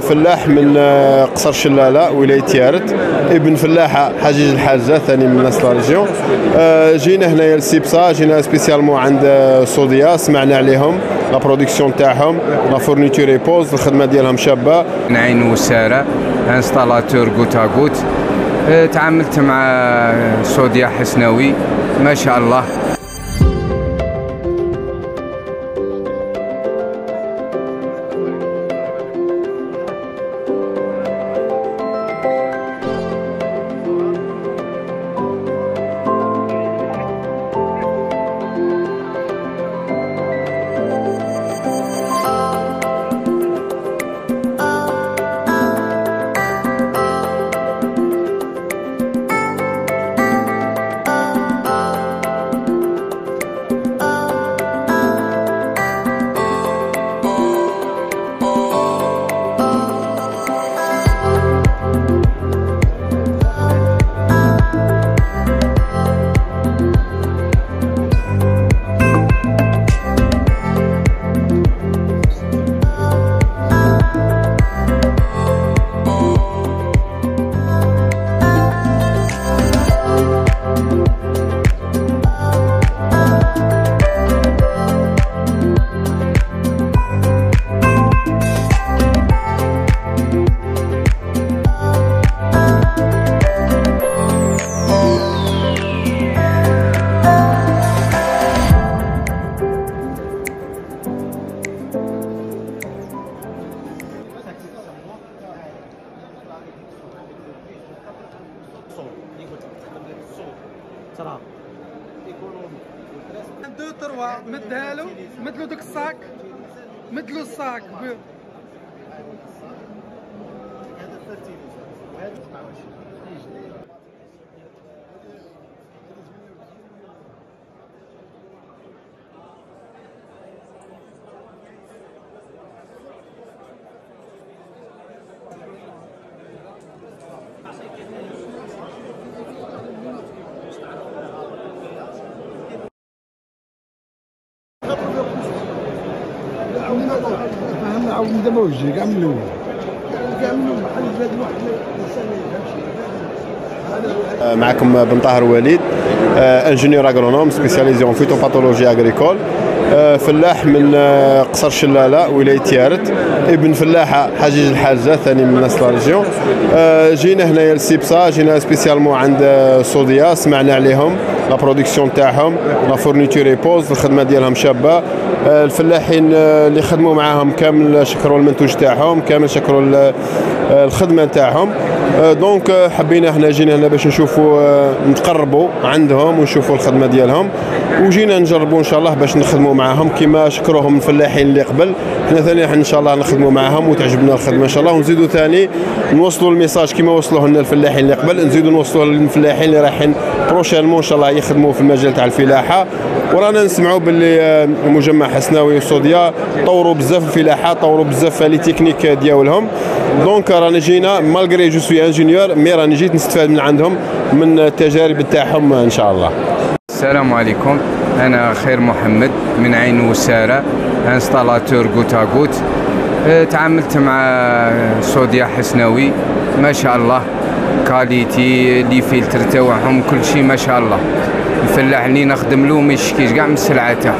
فلاح من قصر شلالة ولاية تيارت ابن فلاحه حجيج الحاجة ثاني من ناس la région. جينا هنايا لسيبسا جينا spécialement عند سوديا سمعنا عليهم la production تاعهم la fourniture ريبوز الخدمة ديالهم شابة. نعين وساره installateur goutte goutte. تعاملت مع سوديا حسناوي ما شاء الله. ترى. دو تروا مدها له مدلو داك الصاك مدلو الصاك. ب... فهمنا عاود دابا وجهي كاع من الأول كاع من الأول بحال البلاد الواحد معكم بن طاهر وليد ingénieur agronome spécialisé en phytopathologie agricole فلاح من قصر شلالة ولاية تيارت ابن فلاحه حجيج الحاجة ثاني من ناس la région جينا هنايا لسيبسا جينا spécialement عند سوديا سمعنا عليهم la production تاعهم la fourniture ريبوز الخدمة ديالهم شابة. الفلاحين اللي خدموا معاهم كامل شكروا المنتوج تاعهم كامل شكروا الخدمة تاعهم. donc حبينا إحنا جينا هنا باش نشوفوا نتقربوا عندهم ونشوفوا الخدمة ديالهم. وجينا نجربوا إن شاء الله باش نخدموا معاهم كما شكروهم الفلاحين اللي قبل. حنا ثاني إن شاء الله نخدموا معاهم وتعجبنا الخدمة إن شاء الله. ونزيدوا ثاني نوصلوا ال message كما وصلوه لنا الفلاحين اللي قبل. نزيدوا نوصلوه للفلاحين اللي رايحين prochainement إن شاء الله يخدموا في المجال تاع الفلاحة. ورانا نسمعوا باللي مجمع حسناوي وسوديا طوروا بزاف الفلاحة طوروا بزاف les techniques ديالهم. donc راني جينا malgré je suis ingénieur mais راني جيت نستفاد من عندهم من التجارب تاعهم إن شاء الله. السلام عليكم. أنا خير محمد من عين وسارة installateur goutte à goutte تعاملت مع سوديا حسناوي ما شاء الله. qualité les filtres تاعهم كل شيء ما شاء الله. الفلاح اللي نخدم له ما يشكيش كاع من السلعه تاعو